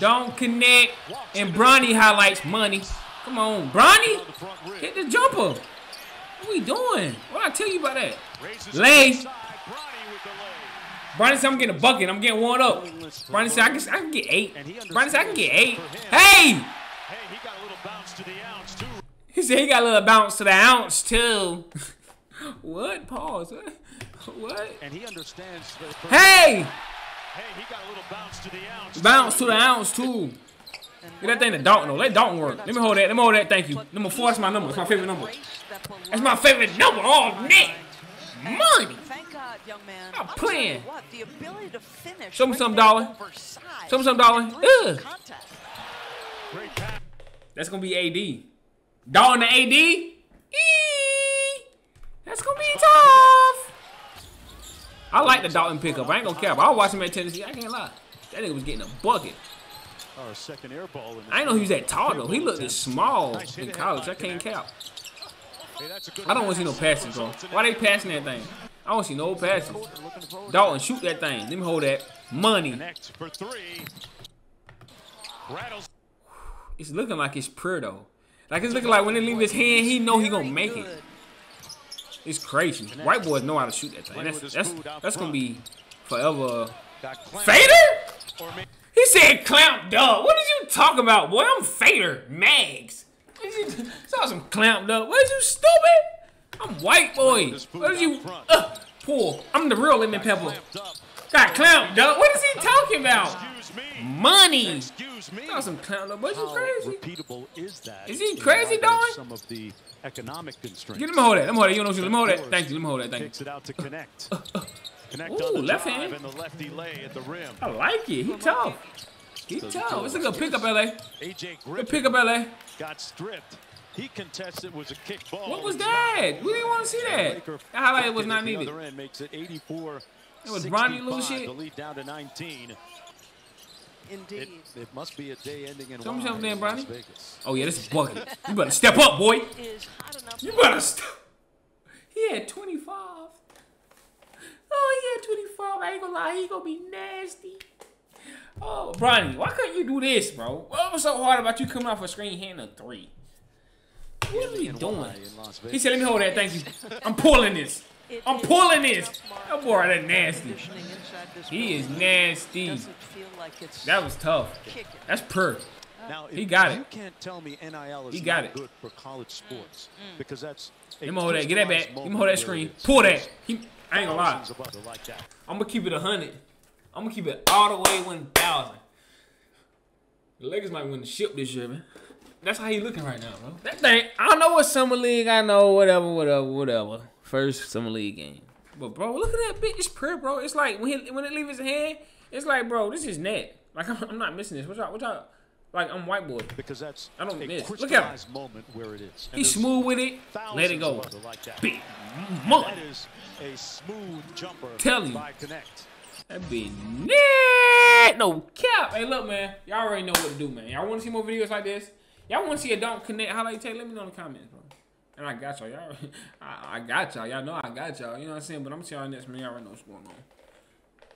Dalton Knecht. And Bronny highlights money. Come on, Bronny. Hit the jumper. What we doing? What I tell you about that? Lay. Bronny said I'm getting a bucket. I'm getting one up. Bronny said I can, I can get eight. Bronny said I can get eight. Hey! He said he got a little bounce to the ounce too. what? Pause. What? And he understands. Hey! Hey, he got a little bounce to the ounce. Bounce to the ounce too. Get that thing to Dalton though. Let Dalton work. Let me hold that. Let me hold that. Thank you. Number four. That's my number. It's my favorite number. That's my favorite number all night. Money. Thank God, young man. I'm playing. What, the ability to finish Show me some dollar. Show me some dollar. Ugh. That's gonna be AD. Dalton to AD. Eee. That's gonna be tough. I like the Dalton pickup. I ain't gonna cap. I was watching him at Tennessee. I can't lie. That nigga was getting a bucket. Our second air ball I ain't know he was that tall though. He looked small in college. I can't cap. I don't want to see no passing, bro. Why they passing that thing? I don't see no passing. Dalton, shoot that thing. Let me hold that. Money. It's looking like it's pure though. Like it's looking like when they leave his hand, he know he gonna make it. It's crazy. White boys know how to shoot that thing. That's that's that's gonna be forever. Fader? He said clamp up. What did you talk about, boy? I'm Fader Mags. Saw some clamped up. What is you stupid? I'm white boy. What is you? Uh, poor. I'm the real lemon pepper. Got clamped up. What is he talking about? Money. Saw some clamped up. What you crazy? Repeatable is that? Is he crazy, dog? Some of the economic constraints. Get him hold that. Let me hold that. You know, let me hold that. Thank you. Let me hold that. Thank you. Takes it out to Knecht. Knecht Ooh, left hand. And the lefty lay at the rim. I like it. He tough. He so tough. It's a good pickup, LA. AJ Good pickup, LA. Got stripped. He contested was a kick ball. What was that? We didn't want to see that. That highlight was not needed. Other end makes it 84. It was Bronny little shit. The lead down to 19. Indeed. It, it, must be a day ending in Show me something there, Bronny. Oh, yeah, this is bucket. you better step up, boy. You better step. He had 25. Oh, he had 25. I ain't gonna lie. He gonna be nasty. Oh, Bronny, why couldn't you do this, bro? What was so hard about you coming off a screen hitting a three? What are you doing? He said, let me hold that. Thank you. I'm pulling this. I'm pulling this. That boy that nasty. He is nasty. That was tough. That's per. Now, he got it. You can't tell me NIL is he got it. good for college sports mm. because that's. Let me hold that. Get that back. Let me hold that screen. Pull that. He, I ain't gonna lie. I'm gonna keep it a hundred. I'm gonna keep it all the way 1,000. The Lakers might win the ship this year, man. That's how he looking right now, bro. That thing, I don't know what summer league. I know whatever, whatever, whatever. First summer league game. But bro, look at that bitch. It's prayer, bro. It's like when he, when it leaves his hand, it's like, bro, this is net. Like I'm, I'm not missing this. What y'all? What y'all? Like I'm white boy. Because that's I don't miss. Look at him. Moment where it is. He's smooth with it. Let it go. Like Big money. That is a smooth jumper. Tell you. Knecht. That be net. No cap. Hey, look, man. Y'all already know what to do, man. Y'all want to see more videos like this? Y'all want to see a Dalton Knecht highlight tape? Let me know in the comments, bro. And I got y'all. Y'all, I, I got y'all. Y'all know I got y'all. You know what I'm saying? But I'm telling next, man. Y'all already know what's going on.